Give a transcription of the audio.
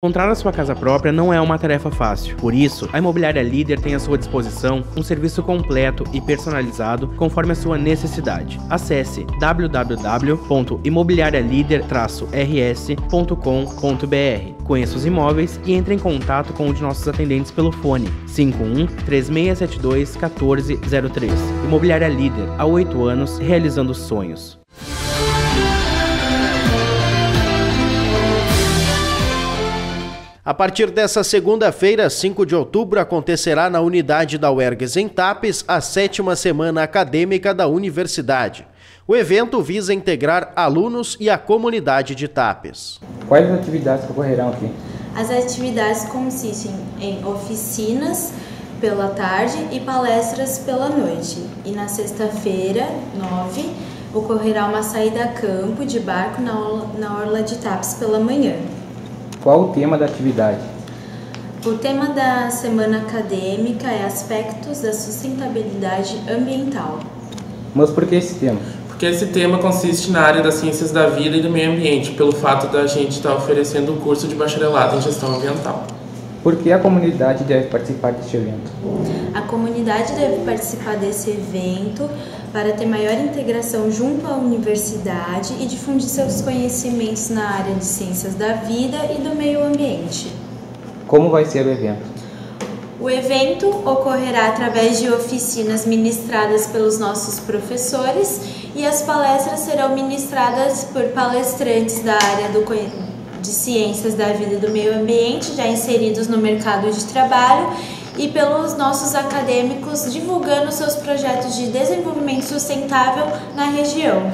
Encontrar a sua casa própria não é uma tarefa fácil. Por isso, a Imobiliária Líder tem à sua disposição um serviço completo e personalizado conforme a sua necessidade. Acesse www.imobiliarialider-rs.com.br. Conheça os imóveis e entre em contato com um de nossos atendentes pelo fone 51 3672 1403. Imobiliária Líder, há oito anos realizando sonhos. A partir dessa segunda-feira, 5 de outubro, acontecerá na unidade da UERGS em Tapes a sétima semana acadêmica da universidade. O evento visa integrar alunos e a comunidade de Tapes. Quais as atividades que ocorrerão aqui? As atividades consistem em oficinas pela tarde e palestras pela noite. E na sexta-feira, 9, ocorrerá uma saída a campo de barco na orla de Tapes pela manhã. Qual o tema da atividade? O tema da semana acadêmica é aspectos da sustentabilidade ambiental. Mas por que esse tema? Porque esse tema consiste na área das ciências da vida e do meio ambiente, pelo fato da gente estar oferecendo o um curso de bacharelado em gestão ambiental. Por que a comunidade deve participar deste evento? A comunidade deve participar desse evento para ter maior integração junto à universidade e difundir seus conhecimentos na área de ciências da vida e do meio ambiente. Como vai ser o evento? O evento ocorrerá através de oficinas ministradas pelos nossos professores e as palestras serão ministradas por palestrantes da área do, de ciências da vida e do meio ambiente, já inseridos no mercado de trabalho e pelos nossos acadêmicos divulgando seus projetos de desenvolvimento sustentável na região.